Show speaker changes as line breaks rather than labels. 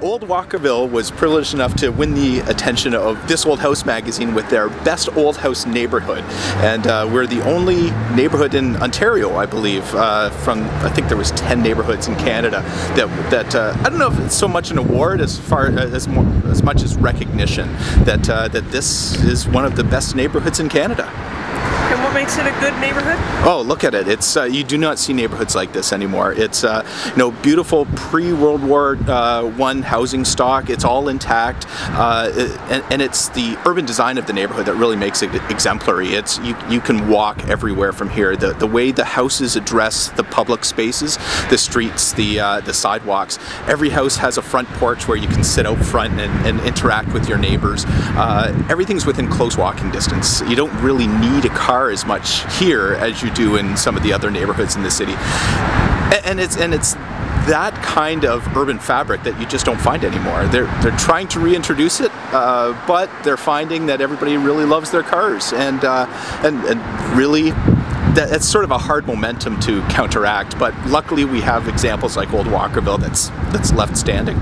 Old Walkerville was privileged enough to win the attention of This Old House magazine with their Best Old House Neighborhood. And uh, we're the only neighborhood in Ontario, I believe, uh, from I think there was 10 neighborhoods in Canada that, that uh, I don't know if it's so much an award as far as, more, as much as recognition that, uh, that this is one of the best neighborhoods in Canada.
Makes it a good neighborhood?
Oh, look at it. It's uh, you do not see neighborhoods like this anymore. It's uh, you know beautiful pre-World War uh, One housing stock. It's all intact, uh, and, and, it's the urban design of the neighborhood that really makes it exemplary. It's you you can walk everywhere from here. The the way the houses address the public spaces, the streets, the uh, the sidewalks. Every house has a front porch where you can sit out front and, and interact with your neighbors. Uh, everything's within close walking distance. You don't really need a car as much here as you do in some of the other neighborhoods in the city. And it's and it's that kind of urban fabric that you just don't find anymore. They're they're trying to reintroduce it, uh, but they're finding that everybody really loves their cars, and uh, and, and really that, it's sort of a hard momentum to counteract. But luckily, we have examples like Old Walkerville that's that's left standing.